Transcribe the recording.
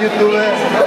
YouTube.